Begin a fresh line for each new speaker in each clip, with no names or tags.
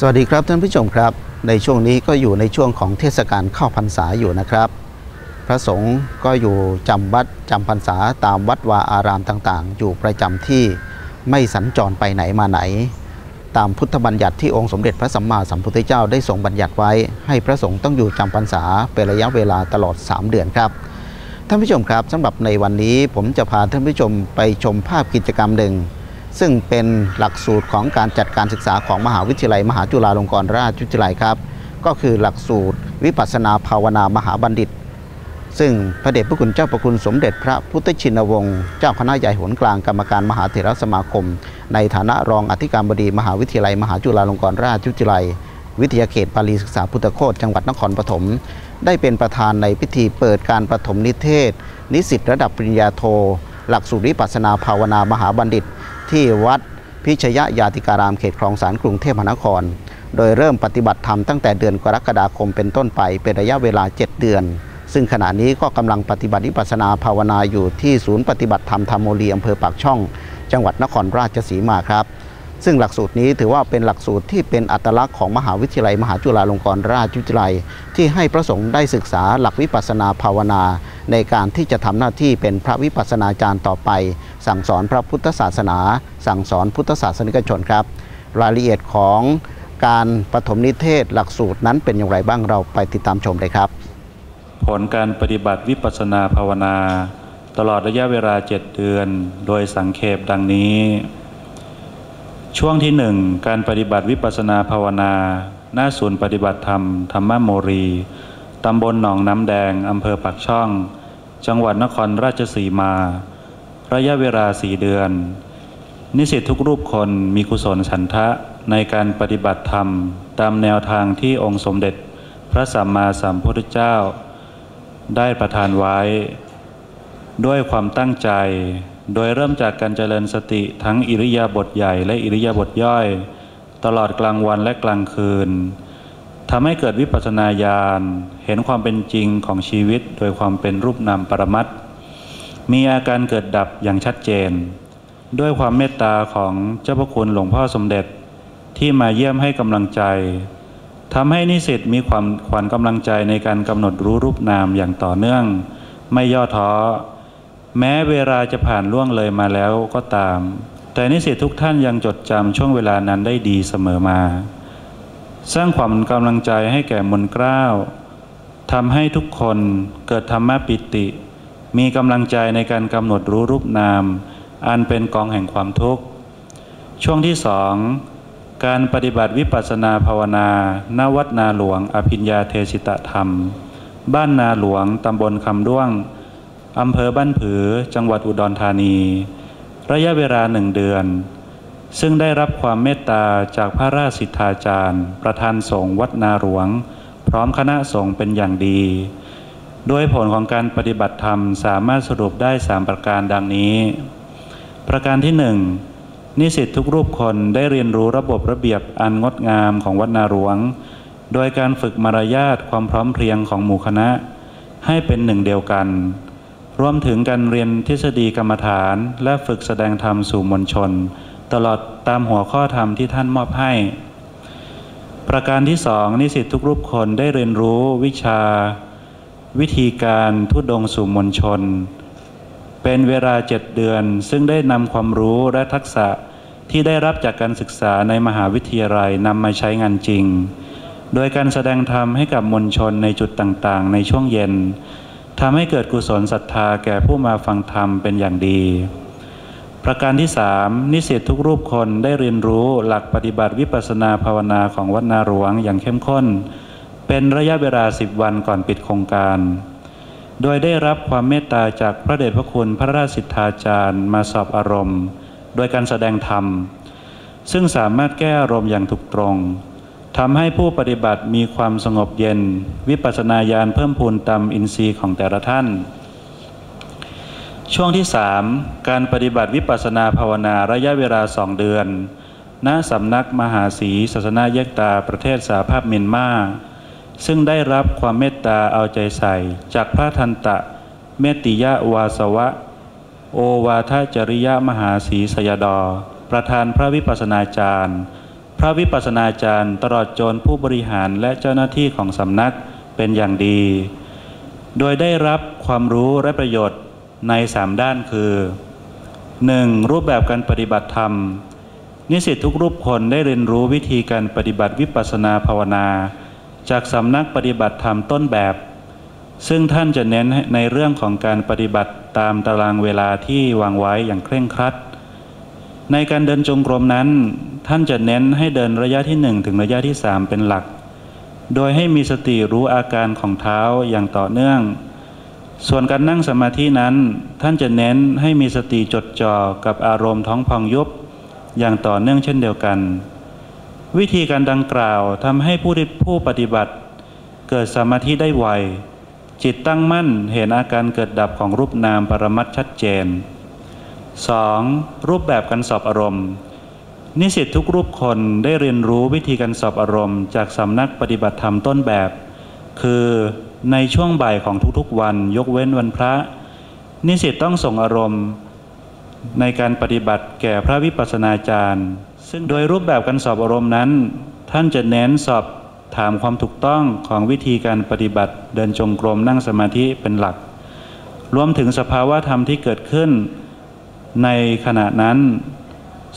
สวัสดีครับท่านผู้ชมครับ ในช่วงนี้ก็อยู่ในช่วงของเทศกาลเข้าพรรษาอยู่นะครับ พระสงฆ์ก็อยู่จำวัดจำพรรษาตามวัดวาอารามต่างๆ อยู่ประจำที่ไม่สัญจรไปไหนมาไหน ตามพุทธบัญญัติที่องค์สมเด็จพระสัมมาสัมพุทธเจ้าได้ทรงบัญญัติไว้ ให้พระสงฆ์ต้องอยู่จำพรรษาเป็นระยะเวลาตลอด 3 เดือนครับท่านผู้ชมครับสำหรับในวันนี้ผมจะพาท่านผู้ชมไปชมภาพกิจกรรมหนึ่ง ซึ่งเป็นหลักสูตรของการจัดการศึกษาของมหาวิทยาลัย มหาจุฬาลงกรณราชวิทยาลัยครับ ก็คือหลักสูตร วิปัสนาภาวนามหาบัณฑิต ซึ่งพระเดชพระคุณเจ้าประคุณสมเด็จพระพุทธชินวงศ์เจ้าคณะใหญ่หนกลางกรรมการมหาเถรสมาคม ในฐานะรองอธิการบดีมหาวิทยาลัย มหาจุฬาลงกรณราชวิทยาลัย วิทยาเขตบาลีศึกษาพุทธโคตจังหวัดนครปฐมได้เป็นประธานในพิธีเปิดการประถมนิเทศ นิสิตระดับปริญญาโท หลักสูตรวิปัสนาภาวนามหาบัณฑิต ที่วัดพิชยยาติการามเขตคลองสารกรุงเทพมหานคร โดยเริ่มปฏิบัติธรรมตั้งแต่เดือนกรกฎาคมเป็นต้นไปเป็นระยะเวลา 7 เดือน ซึ่งขณะนี้ก็กำลังปฏิบัติวิปัสนาภาวนาอยู่ที่ศูนย์ปฏิบัติธรรมธรรมโมลีอำเภอปากช่อง จังหวัดนครราชสีมาครับ ซึ่งหลักสูตรนี้ถือว่าเป็นหลักสูตรที่เป็นอัตลักษณ์ของมหาวิทยาลัย มหาจุฬาลงกรณราชวิทยาลัย ที่ให้พระสงฆ์ได้ศึกษาหลักวิปัสนาภาวนา ในการที่จะทำหน้าที่เป็นพระวิปัสนาจารย์ต่อไป สั่งสอนพระพุทธศาสนา สั่งสอนพุทธศาสนิกชนครับ รายละเอียดของการปฐมนิเทศหลักสูตรนั้นเป็นอย่างไรบ้างเราไปติดตามชมเลยครับ
ผลการปฏิบัติวิปัสสนาภาวนา ตลอดระยะเวลาเจ็ดเดือน โดยสังเขปดังนี้ ช่วงที่หนึ่งการปฏิบัติวิปัสสนาภาวนา หน้าศูนย์ปฏิบัติธรรม ธรรมโมรี ตำบลหนองน้ำแดง อำเภอปักช่อง จังหวัดนครราชสีมา ระยะเวลาสี่เดือน นิสิตทุกรูปคนมีกุศลฉันทะในการปฏิบัติธรรม ตามแนวทางที่องค์สมเด็จพระสัมมาสัมพุทธเจ้า ได้ประทานไว้ ด้วยความตั้งใจ โดยเริ่มจากการเจริญสติทั้งอิริยาบถใหญ่และอิริยาบถย่อย ตลอดกลางวันและกลางคืนทำให้เกิดวิปัสสนาญาณเห็นความเป็นจริงของชีวิตโดยความเป็นรูปนามปรมัตถ์ มีอาการเกิดดับอย่างชัดเจน ด้วยความเมตตาของเจ้าพระคุณหลวงพ่อสมเด็จที่มาเยี่ยมให้กำลังใจทำให้นิสิตมีความขวัญกำลังใจในการกำหนดรู้รูปนามอย่างต่อเนื่อง ไม่ย่อท้อ แม้เวลาจะผ่านล่วงเลยมาแล้วก็ตาม แต่นิสิตทุกท่านยังจดจำช่วงเวลานั้นได้ดีเสมอมา สร้างความกำลังใจให้แก่มนกล้าวทำให้ทุกคนเกิดธรรมะปิติ มีกำลังใจในการกำหนดรู้รูปนาม อันเป็นกองแห่งความทุกข์ ช่วงที่สองการปฏิบัติวิปัสสนาภาวนาณวัดนาหลวง อภิญญาเทศิตธรรม บ้านนาหลวง ตำบลคำด้วง อำเภอบ้านผือ จังหวัดอุดรธานี ระยะเวลาหนึ่งเดือน ซึ่งได้รับความเมตตาจากพระราชสิทธาจารย์ ประธานสงฆ์วัดนาหลวง พร้อมคณะสงฆ์เป็นอย่างดี ด้วยผลของการปฏิบัติธรรมสามารถสรุปได้สามประการดังนี้ ประการที่หนึ่งนิสิตทุกรูปคนได้เรียนรู้ระบบระเบียบอันงดงามของวัดนาหลวง โดยการฝึกมารยาทความพร้อมเพรียงของหมู่คณะ ให้เป็นหนึ่งเดียวกัน รวมถึงการเรียนทฤษฎีกรรมฐานและฝึกแสดงธรรมสู่มวลชน ตลอดตามหัวข้อธรรมที่ท่านมอบให้ ประการที่สองนิสิตทุกรูปคนได้เรียนรู้วิชา วิธีการทุดงสู่มวลชน เป็นเวลาเจ็ดเดือน ซึ่งได้นำความรู้และทักษะที่ได้รับจากการศึกษาในมหาวิทยาลัยนำมาใช้งานจริง โดยการแสดงธรรมให้กับมวลชนในจุดต่างๆ ในช่วงเย็นทำให้เกิดกุศลศรัทธาแก่ผู้มาฟังธรรมเป็นอย่างดี ประการที่สามนิสิตทุกรูปคนได้เรียนรู้หลักปฏิบัติวิปัสสนาภาวนาของวัดนาหลวงอย่างเข้มข้น เป็นระยะเวลา10วันก่อนปิดโครงการ โดยได้รับความเมตตาจากพระเดชพระคุณพระราชสิทธาจารย์มาสอบอารมณ์ โดยการแสดงธรรม ซึ่งสามารถแก้อารมณ์อย่างถูกตรงทำให้ผู้ปฏิบัติมีความสงบเย็น วิปัสสนาญาณเพิ่มพูนตามอินทรีย์ของแต่ละท่าน ช่วงที่ 3 การปฏิบัติวิปัสสนาภาวนาระยะเวลาสองเดือน ณสำนักมหาศีศาสนาเยกตาประเทศสาภาพเมียนมา ซึ่งได้รับความเมตตาเอาใจใส่ จากพระทันตะ เมติยะวาสวะ โอวาทจริยมหาศีสยดอ ประธานพระวิปัสนาจารย์ พระวิปัสนาจารย์ตลอดจนผู้บริหารและเจ้าหน้าที่ของสำนักเป็นอย่างดี โดยได้รับความรู้และประโยชน์ในสามด้านคือ 1. รูปแบบการปฏิบัติธรรม นิสิตทุกรูปคนได้เรียนรู้วิธีการปฏิบัติวิปัสนาภาวนา จากสำนักปฏิบัติธรรมต้นแบบ ซึ่งท่านจะเน้นในเรื่องของการปฏิบัติตามตารางเวลาที่วางไว้อย่างเคร่งครัด ในการเดินจงกรมนั้น ท่านจะเน้นให้เดินระยะที่ 1 ถึงระยะที่ 3 เป็นหลัก โดยให้มีสติรู้อาการของเท้าอย่างต่อเนื่อง ส่วนการนั่งสมาธินั้น ท่านจะเน้นให้มีสติจดจ่อกับอารมณ์ท้องพองยุบอย่างต่อเนื่องเช่นเดียวกัน วิธีการดังกล่าวทำให้ผู้ที่ผู้ปฏิบัติ เกิดสมาธิได้ไว จิตตั้งมั่นเห็นอาการเกิดดับของรูปนามปรมัตชัดเจน 2. รูปแบบการสอบอารมณ์ นิสิตทุกรูปคนได้เรียนรู้วิธีการสอบอารมณ์ จากสำนักปฏิบัติธรรมต้นแบบ คือในช่วงบ่ายของทุกๆวันยกเว้นวันพระ นิสิตต้องส่งอารมณ์ ในการปฏิบัติแก่พระวิปัสสนาจารย์ โดยรูปแบบการสอบอารมณ์นั้น ท่านจะเน้นสอบถามความถูกต้องของวิธีการปฏิบัติ เดินจงกรมนั่งสมาธิเป็นหลัก รวมถึงสภาวะธรรมที่เกิดขึ้นในขณะนั้น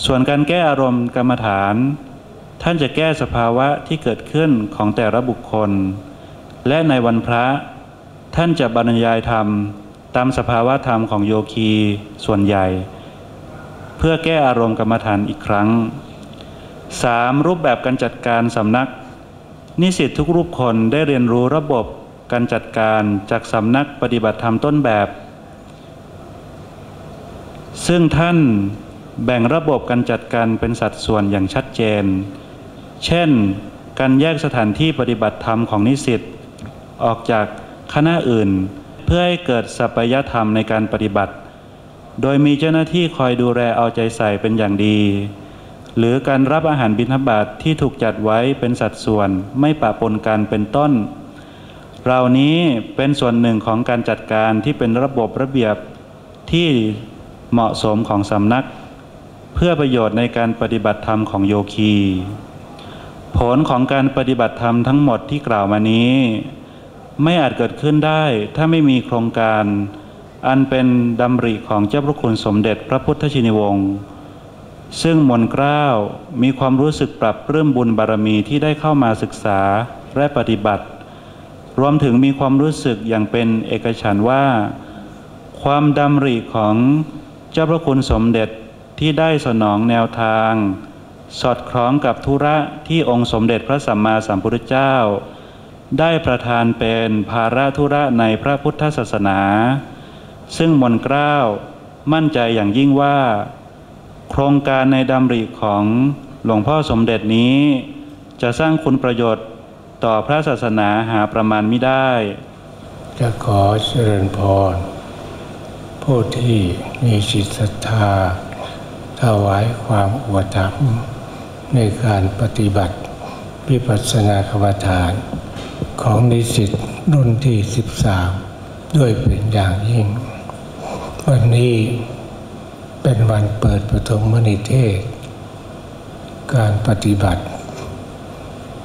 ส่วนการแก้อารมณ์กรรมฐาน ท่านจะแก้สภาวะที่เกิดขึ้นของแต่ละบุคคล และในวันพระ ท่านจะบรรยายธรรม ตามสภาวะธรรมของโยคีส่วนใหญ่ เพื่อแก้อารมณ์กรรมฐานอีกครั้ง 3. รูปแบบการจัดการสำนัก นิสิตทุกรูปคนได้เรียนรู้ระบบการจัดการจากสำนักปฏิบัติธรรมต้นแบบ ซึ่งท่านแบ่งระบบการจัดการเป็นสัดส่วนอย่างชัดเจน เช่น การแยกสถานที่ปฏิบัติธรรมของนิสิตออกจากคณะอื่น เพื่อให้เกิดสัพยธรรมในการปฏิบัติ โดยมีเจ้าหน้าที่คอยดูแลเอาใจใส่เป็นอย่างดี หรือการรับอาหารบิณฑบาตทที่ถูกจัดไว้เป็นสัดส่วนไม่ปะปนกันเป็นต้น เหล่านี้เป็นส่วนหนึ่งของการจัดการที่เป็นระบบระเบียบที่เหมาะสมของสำนัก เพื่อประโยชน์ในการปฏิบัติธรรมของโยคี ผลของการปฏิบัติธรรมทั้งหมดที่กล่าวมานี้ ไม่อาจเกิดขึ้นได้ถ้าไม่มีโครงการ อันเป็นดำริของเจ้าพระคุณสมเด็จพระพุทธชินวงศ์ซึ่งมนเกล้ามีความรู้สึกปรับเรื่มบุญบารมีที่ได้เข้ามาศึกษาและปฏิบัติ รวมถึงมีความรู้สึกอย่างเป็นเอกฉันท์ว่า ความดำริของเจ้าพระคุณสมเด็จที่ได้สนองแนวทาง สอดคล้องกับธุระที่องค์สมเด็จพระสัมมาสัมพุทธเจ้า ได้ประทานเป็นภาระธุระในพระพุทธศาสนา ซึ่งมนกล้าวมั่นใจอย่างยิ่งว่า โครงการในดำริของหลวงพ่อสมเด็จนี้ จะสร้างคุณประโยชน์ต่อพระศาสนาหาประมาณไม่ได้
จะขอเจริญพร ผู้ที่มีจิตศรัทธาถวายความอุปถัมภ์ในการปฏิบัติวิปัสสนากรรมฐาน ของนิสิตรุ่นที่ 13 ด้วยเป็นอย่างยิ่ง วันนี้เป็นวันเปิดปฐมนิเทศ การปฏิบัติ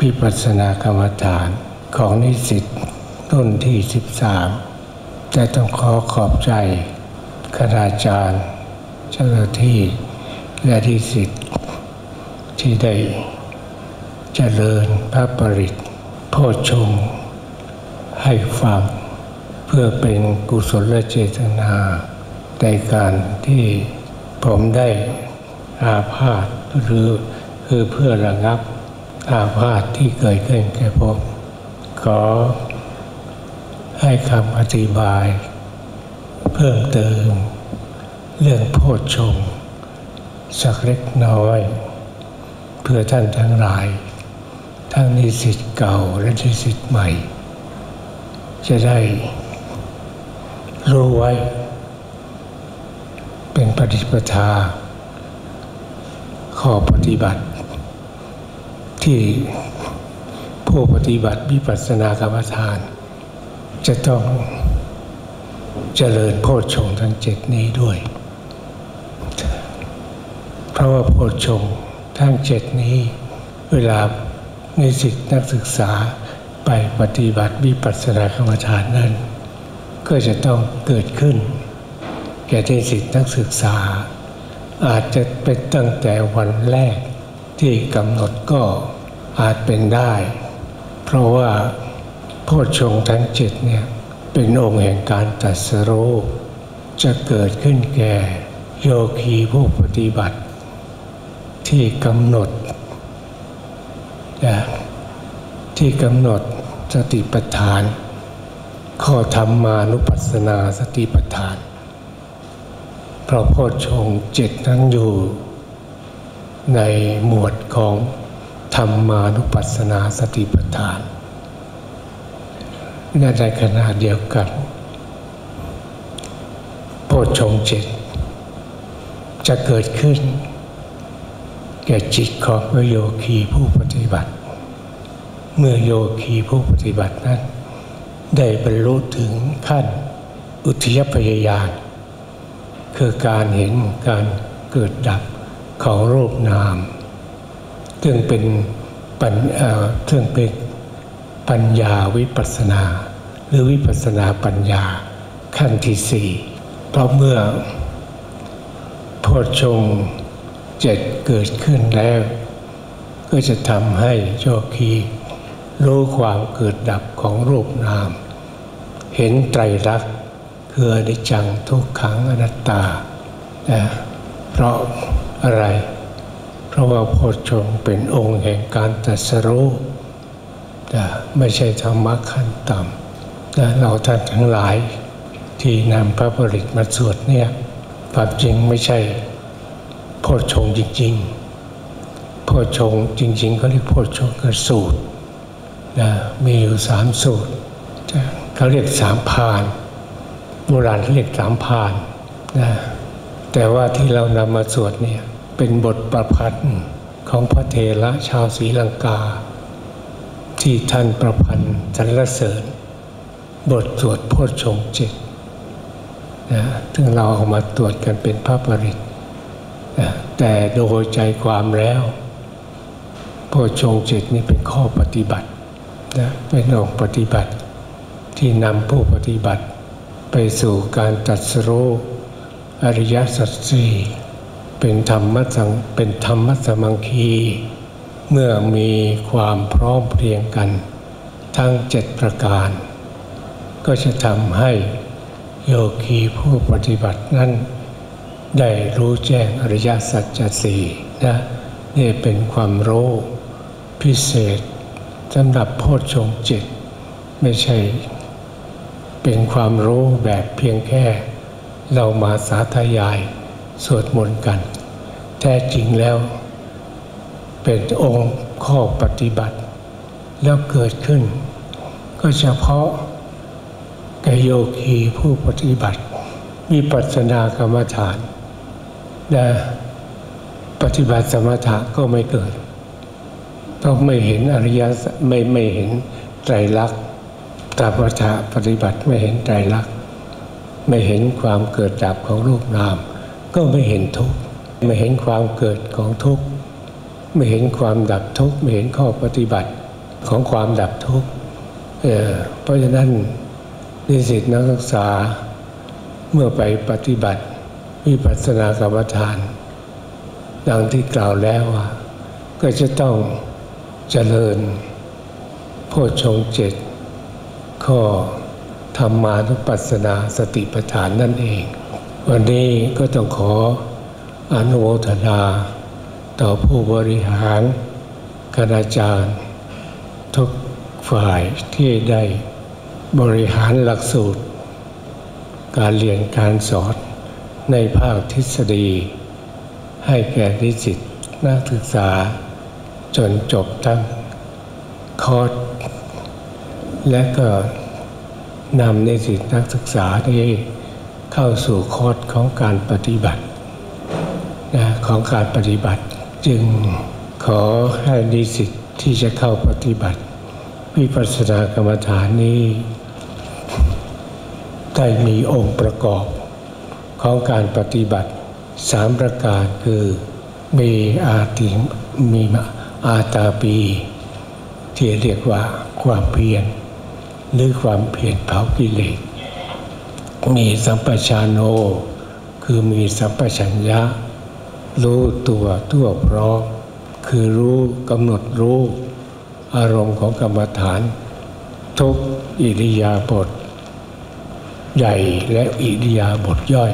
วิปัสนากรรมฐานของนิสิตรุ่นที่ 13 แต่ต้องขอขอบใจคณาจารย์ เจ้าหน้าที่และที่สิทธิ์ที่ได้เจริญพระปริตโพชงให้ฟัง เพื่อเป็นกุศลเจตนา ในการที่ผมได้อาพาธหรือคือเพื่อระงับอาพาธที่เกิดขึ้นแก่ผมขอให้คำอธิบาย เพิ่มเติม เรื่องโพชฌงสักเล็กน้อย เพื่อท่านทั้งหลาย ทั้งนิสิตเก่าและนิสิตใหม่ จะได้รู้ไว้ ปฏิปทา ข้อปฏิบัติ ที่ผู้ปฏิบัติวิปัสสนากรรมฐาน จะต้องเจริญโพชฌงทั้งเจ็ดนี้ด้วย เพราะว่าโพชฌงทั้งเจ็ดนี้ เวลานิสิตนักศึกษาไปปฏิบัติวิปัสสนากรรมฐานนั้น ก็จะต้องเกิดขึ้น แก่นิสิตนักศึกษา อาจจะเป็นตั้งแต่วันแรกที่กำหนดก็อาจเป็นได้ เพราะว่าโพชฌงทั้งเจ็ดเนี่ยเป็นองค์แห่งการตรัสรู้จะเกิดขึ้นแก่โยคีผู้ปฏิบัติ ที่กำหนดนะที่กำหนดสติปัฏฐาน ข้อธรรมานุปัสสนาสติปัฏฐาน พราะโพชฌงค์เจ็ดนั้นอยู่ ในหมวดของธรรมานุปัสสนาสติปัฏฐานในขณะเดียวกัน โพชฌงค์เจ็ดจะเกิดขึ้น แก่จิตของโยคีผู้ปฏิบัติ เมื่อโยคีผู้ปฏิบัตินั้น ได้บรรลุถึงขั้นอุทยพยายาน คือการเห็นการเกิดดับของรูปนาม ซึ่งเป็นปัญเอ่อซึ่งเป็นปัญญาวิปัสนา หรือวิปัสนาปัญญาขั้นที่สี่เพราะเมื่อโพชฌงเจ็ดเกิดขึ้นแล้ว ก็จะทำให้โยคีรู้ความเกิดดับของรูปนาม เห็นไตรลักษณ์ คืออนิจจังทุกขังอนัตตานะเพราะอะไร เพราะว่าโพชฌงเป็นองค์แห่งการตรัสรู้นะไม่ใช่ธรรมะขั้นต่ำนะเราท่านทั้งหลายที่นำพระบริตมาสวดเนี่ยความจริงไม่ใช่โพชฌงจริง ๆ โพชฌงจริงๆเขาเรียกโพชฌงค์สูตรนะมีอยู่สามสูตรเขาเรียกสามพาน โบราณเรียกสามพานนะแต่ว่าที่เรานำมาสวดเนี่ยเป็นบทประพันธ์ของพระเทระชาวศรีลังกา ที่ท่านประพันธ์สรรเสริญ บทสวดโพชฌงเจ็ดนะซึ่งเราเอามาตรวจกันเป็นพระปริตนะแต่โดยใจความแล้วโพชฌงเจ็ดนี่เป็นข้อปฏิบัตินะเป็นองค์ปฏิบัติที่นำผู้ปฏิบัติ ไปสู่การตัดสรู้อริยสัจสี่เป็นธรรมะสังเป็นธรรมะสมังคี เมื่อมีความพร้อมเพรียงกัน ทั้งเจ็ดประการ ก็จะทำให้โยคีผู้ปฏิบัตินั้น ได้รู้แจ้งอริยสัจสี่นะนี่เป็นความรู้พิเศษสำหรับโพชฌงเจ็ดไม่ใช่ เป็นความรู้แบบเพียงแค่ เรามาสาธยาย สวดมนต์กัน แท้จริงแล้ว เป็นองค์ข้อปฏิบัติ แล้วเกิดขึ้น ก็เฉพาะแกโยคีผู้ปฏิบัติมีปัสนากรรมฐานนะปฏิบัติสมถะก็ไม่เกิด ต้องไม่เห็นอริยสัจไม่ไม่เห็นไตรลักษณ ตาปัฏฐะปฏิบัติไม่เห็นไตรลักไม่เห็นความเกิดดับของรูปนาม ก็ไม่เห็นทุกข์ไม่เห็นความเกิดของทุกข์ไม่เห็นความดับทุกข์ไม่เห็นข้อปฏิบัติของความดับทุกข์เออเพราะฉะนั้นนิสิตนักศึกษาเมื่อไปปฏิบัติ วิปัสสนากรรมฐาน ดังที่กล่าวแล้วว่าก็จะต้องเจริญโพชฌงค์เจ็ด ข้อธรรมานุปัสสนาสติปัฏฐานนั่นเอง วันนี้ก็ต้องขออนุโมทนา ต่อผู้บริหารคณาจารย์ ทุกฝ่ายที่ได้บริหารหลักสูตร การเรียนการสอนในภาคทฤษฎี ให้แก่นิสิตนักศึกษา จนจบทั้งคอร์ส และก็นำนิสินักศึกษานี้เข้าสู่คอร์สของการปฏิบัตินะของการปฏิบัติ จึงขอให้นิสิตที่จะเข้าปฏิบัติ วิปัสสนากรรมฐานนี้ ได้มีองค์ประกอบของการปฏิบัติสามประการคือมีอาติมีอาตาปี ที่เรียกว่าความเพียร หรือความเพียรเผากิเลสมีสัมปชานโน คือมีสัมปชัญญะ รู้ตัวทั่วพร้อมคือรู้กำหนดรู้ อารมณ์ของกรรมฐาน ทุกอิริยาบถใหญ่และอิริยาบถย่อย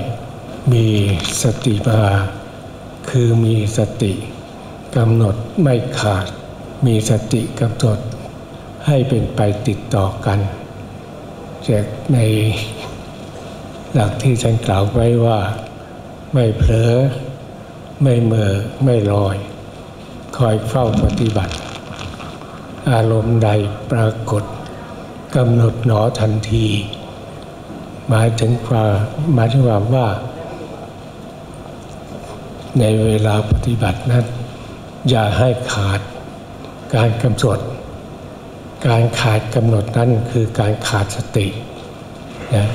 มีสติมา คือมีสติกำหนดไม่ขาด มีสติกำหนด ให้เป็นไปติดต่อกันจากในหลักที่ฉันกล่าวไว้ว่าไม่เผลอ ไม่เมอไม่ลอย คอยเฝ้าปฏิบัติ อารมณ์ใดปรากฏกำหนดหนอทันที หมายถึงความหมายถึงความว่า ในเวลาปฏิบัตินั้น อย่าให้ขาดการกำหนด การขาดกำหนดนั้นคือการขาดสตินะ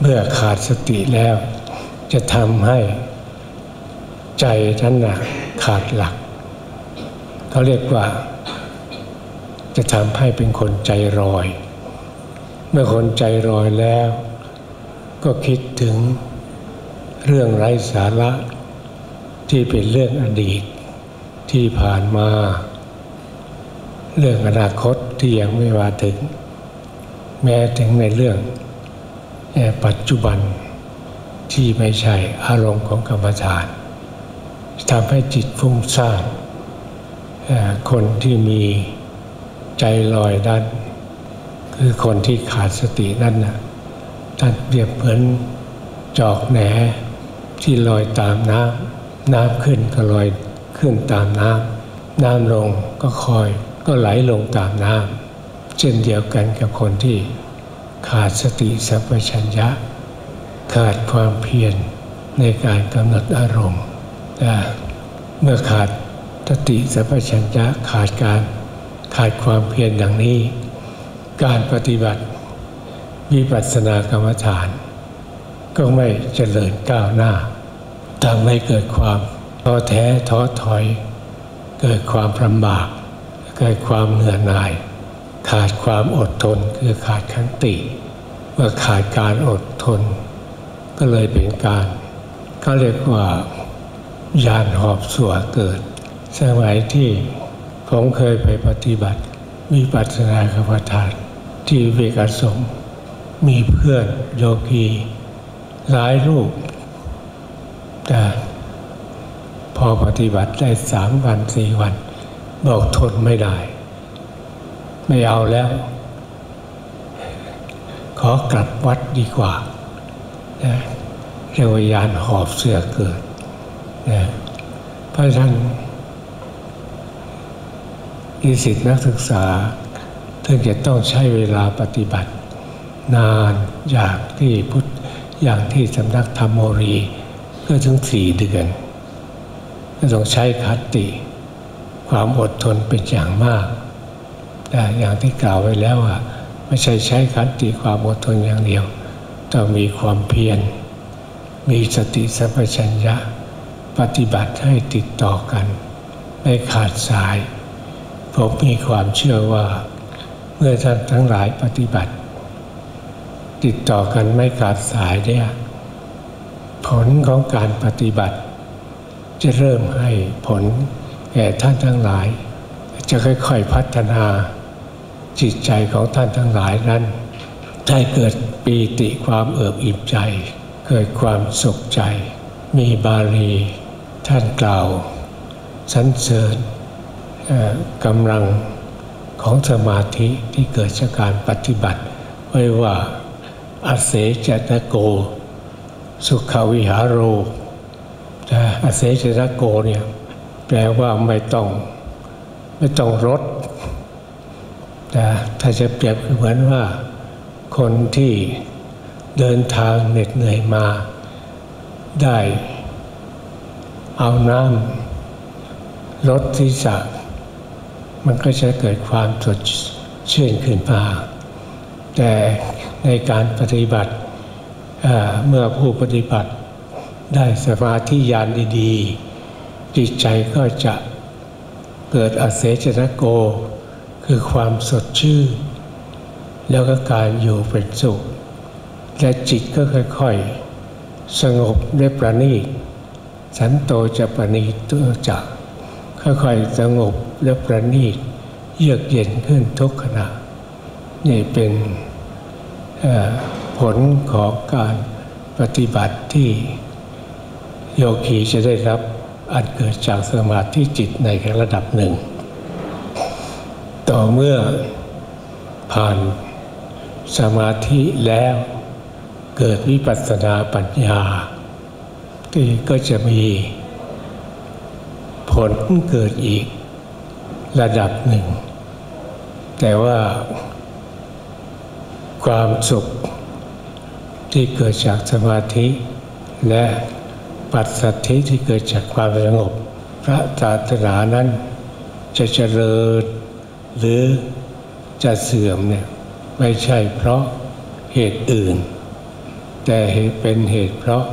เมื่อขาดสติแล้ว จะทำให้ใจท่านนะขาดหลัก เขาเรียกว่า จะทำให้เป็นคนใจรอย เมื่อคนใจรอยแล้ว ก็คิดถึงเรื่องไร้สาระที่เป็นเรื่องอดีตที่ผ่านมา เรื่องอนาคตที่ยังไม่มาถึง แม้ถึงในเรื่องปัจจุบันที่ไม่ใช่อารมณ์ของกรรมฐานทำให้จิตฟุ้งซ่านคนที่มีใจลอยด้านคือคนที่ขาดสตินั่นนะท่านเปรียบเหมือนจอกแหนที่ลอยตามน้ำน้ำขึ้นก็ลอยขึ้นตามน้ำน้ำลงก็คอย ก็ไหลลงตามน้ำเช่นเดียวกันกับคนที่ขาดสติสัมปชัญญะ ขาดความเพียรในการกำหนดอารมณ์เมื่อขาดสติสัมปชัญญะขาดการขาดความเพียรดังนี้ การปฏิบัติวิปัสสนากรรมฐาน ก็ไม่เจริญก้าวหน้าทำให้เกิดความท้อแท้ท้อถอย เกิดความลำบาก กิดความเหนื่อยหน่าย ขาดความอดทนคือขาดขันติ เมื่อขาดการอดทน ก็เลยเป็นการเขาเรียกว่ายานหอบสัวเกิด สมัยที่ผมเคยไปปฏิบัติมีปัสสนากรรมฐานที่เวกสม มีเพื่อนโยกีหลายรูปแต่พอปฏิบัติได้สามวันสี่วัน บอกทนไม่ได้ ไม่เอาแล้ว ขอกลับวัดดีกว่าเรียกว่ายานหอบเสือเกิดนะเพราะฉะนั้นนิสิตนักศึกษาถึงจะต้องใช้เวลาปฏิบัติ นานอย่างที่พุทธอย่างที่สำนักธรรมโมรี ก็ถึงสี่เดือน ก็ต้องใช้คัติ ความอดทนเป็นอย่างมากแต่อย่างที่กล่าวไว้แล้วว่าไม่ใช่ใช้คันติความอดทนอย่างเดียว ต้องมีความเพียร มีสติสัมปชัญญะ ปฏิบัติให้ติดต่อกัน ไม่ขาดสาย ผมมีความเชื่อว่า เมื่อท่านทั้งหลายปฏิบัติ ติดต่อกันไม่ขาดสายเนี่ยผลของการปฏิบัติ จะเริ่มให้ผล แก่ท่านทั้งหลาย จะค่อยๆพัฒนาจิตใจของท่านทั้งหลายนั้นให้เกิดปีติความเอิบอิ่มใจ เกิดความสุขใจ มีบาลีท่านกล่าวสรรเสริญกำลังของสมาธิที่เกิดจากการปฏิบัติ ไว้ว่าอาเสจตโก สุขวิหารโรอาเสจตโกเนี่ย แปลว่าไม่ต้องไม่ต้องรถแต่ถ้าจะเปรียบเหมือนว่า คนที่เดินทางเหน็ดเหนื่อยมา ได้เอาน้ำลดที่สะมันก็จะเกิดความสดชื่นขึ้นมา แต่ในการปฏิบัติเมื่อผู้ปฏิบัติได้สมาธิญาณดีๆ จิตใจก็จะเกิดอเสจนโก คือความสดชื่น แล้วก็การอยู่เป็นสุข และจิตก็ค่อยๆ สงบได้ประณีตสันโตจะประณีตตัวจะค่อยๆ สงบและประณีตเยือกเย็นขึ้นทุกขณะ นี่เป็นผลของการปฏิบัติที่โยคีจะได้รับ อันเกิดจากสมาธิจิตในระดับหนึ่ง ต่อเมื่อผ่านสมาธิแล้วเกิดวิปัสสนาปัญญา ที่ก็จะมีผลเกิดอีกระดับหนึ่ง แต่ว่าความสุขที่เกิดจากสมาธิและ ปัสสัทธิที่เกิดจากความสงบ พระศาสนานั้นจะเจริญหรือจะเสื่อมเนี่ยไม่ใช่เพราะเหตุอื่น แต่เป็นเหตุเพราะ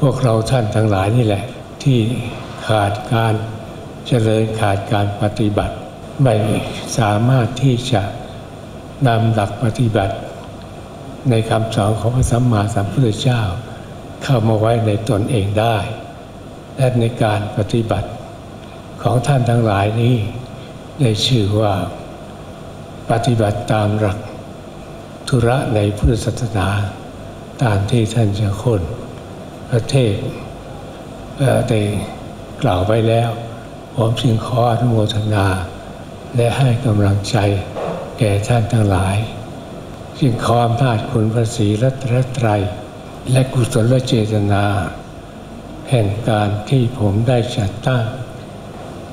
พวกเราท่านทั้งหลายนี่แหละ ที่ขาดการเจริญขาดการปฏิบัติ ไม่สามารถที่จะนำหลักปฏิบัติ ในคำสอนของพระสัมมาสัมพุทธเจ้า เข้ามาไว้ในตนเองได้ และในการปฏิบัติของท่านทั้งหลายนี้ ได้ชื่อว่า ปฏิบัติตามหลักธุระในพุทธศาสนา ตามที่ท่านเจ้าคนประเทศได้กล่าวไว้แล้ว ผมจึงขออนุโมทนา และให้กำลังใจแก่ท่านทั้งหลาย จึงขออำนาจคุณพระศรีรัตนตรัย และกุศลเจตนา แห่งการที่ผมได้จัดตั้ง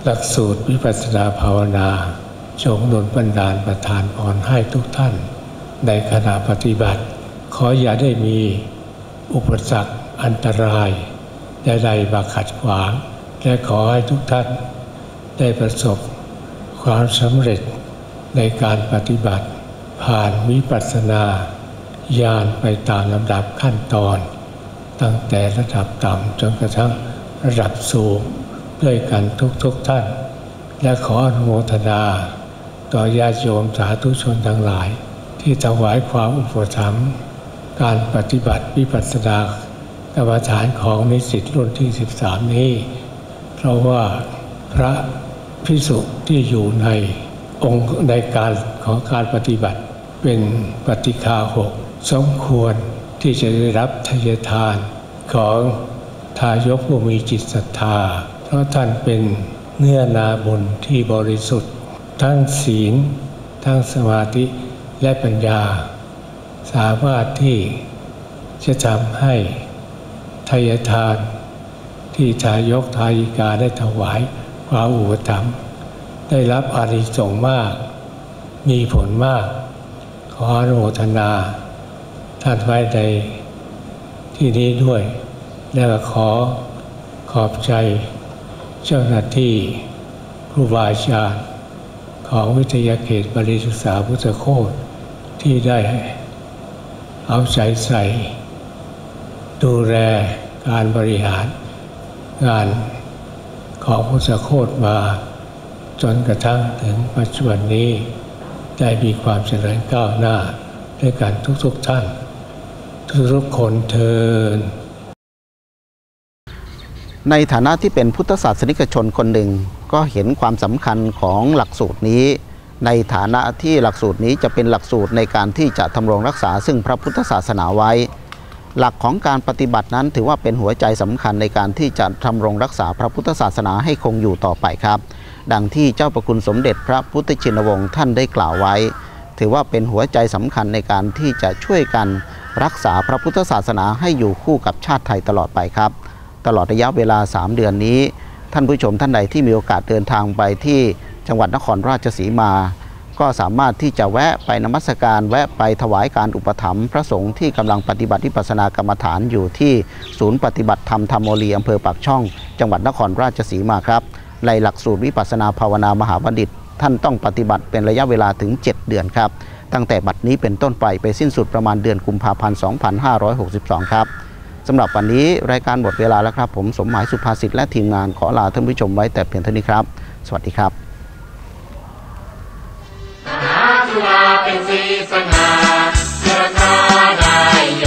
หลักสูตรวิปัสสนาภาวนาจงนนบันดาลประทานพรให้ทุกท่าน ในขณะปฏิบัติ ขออย่าได้มีอุปสรรคอันตรายใดๆมาขัดขวาง และขอให้ทุกท่าน ได้ประสบความสำเร็จในการปฏิบัติ ผ่านวิปัสสนา ญาณไปตามลำดับขั้นตอน ตั้งแต่ระดับต่ำจนกระทั่งระดับสูงด้วยกันทุกๆทท่าน และขออนุโมทนา ต่อญาติโยมสาธุชนทั้งหลาย ที่ถวายความอุปถัมภ์การปฏิบัติวิปัสสนากรรมฐานของนิสิตรุ่นที่ 13 นี้ เพราะว่าพระพิสุที่อยู่ในองค์ในการของการปฏิบัติเป็นปฏิคาหก สมควรที่จะได้รับทายทานของทายกผู้มีจิตศรัทธา เพราะท่านเป็นเนื้อนาบุญที่บริสุทธิ์ ทั้งศีล ทั้งสมาธิและปัญญา สามารถที่จะทำให้ทายทาน ที่ทายกทายิกาได้ถวายความอุปถัมภ์ได้รับอานิสงส์มาก มีผลมาก ขออนุโมทนา ท่านไว้ในที่นี้ด้วย และขอขอบใจเจ้าหน้าที่ครูบาอาจารย์ของวิทยาเขตบริศึกษาพุทธโคตที่ได้เอาใจใส่ ดูแลการบริหารงานของพุทธโคตมา จนกระทั่งถึงปัจจุบันนี้ได้มีความเจริญก้าวหน้าด้วยกันทุกๆทท่าน ทุกๆคนเทิน
ในฐานะที่เป็นพุทธศาสนิกชนคนหนึ่ง ก็เห็นความสำคัญของหลักสูตรนี้ ในฐานะที่หลักสูตรนี้จะเป็นหลักสูตรในการที่จะทำรงรักษาซึ่งพระพุทธศาสนาไว้ หลักของการปฏิบัตินั้นถือว่าเป็นหัวใจสำคัญในการที่จะทำรงรักษาพระพุทธศาสนาให้คงอยู่ต่อไปครับ ดังที่เจ้าประคุณสมเด็จพระพุทธชินวงศ์ท่านได้กล่าวไว้ ถือว่าเป็นหัวใจสำคัญในการที่จะช่วยกัน รักษาพระพุทธศาสนาให้อยู่คู่กับชาติไทยตลอดไปครับ ตลอดระยะเวลา 3 เดือนนี้ ท่านผู้ชมท่านใดที่มีโอกาสเดินทางไปที่จังหวัดนครราชสีมา ก็สามารถที่จะแวะไปนมัสการ แวะไปถวายการอุปถัมภ์พระสงฆ์ที่กำลังปฏิบัติวิปัสนากรรมฐานอยู่ที่ศูนย์ปฏิบัติธรรมธรรมโมลีอำเภอปากช่อง จังหวัดนครราชสีมาครับ ในหลักสูตรวิปัสสนาภาวนามหาบัณฑิต ท่านต้องปฏิบัติเป็นระยะเวลาถึง 7 เดือนครับ ตั้งแต่บัดนี้เป็นต้นไปไปสิ้นสุดประมาณเดือนกุมภาพันธ์ 2562 ครับสำหรับวันนี้รายการหมดเวลาแล้วครับ ผมสมหมายสุภาษิตและทีมงานขอลาท่านผู้ชมไว้แต่เพียงเท่านี้ครับ สวัสดีครับ
สุาเป็นสีสงาเธอทาได้ย